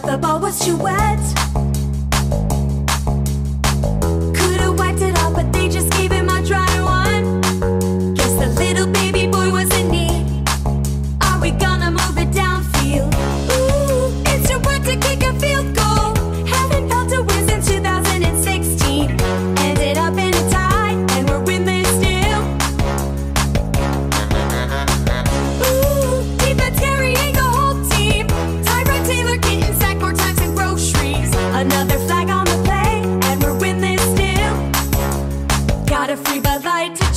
thought the ball was too wet. Could've wiped it off, but they just gave him dry one. Guess the little baby boy was in need. Are we gonna? Another flag on the play, and we're winless still. Got a free Bud Light to